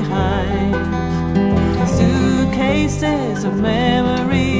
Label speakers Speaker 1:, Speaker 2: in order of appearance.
Speaker 1: behind. Suitcases of memories.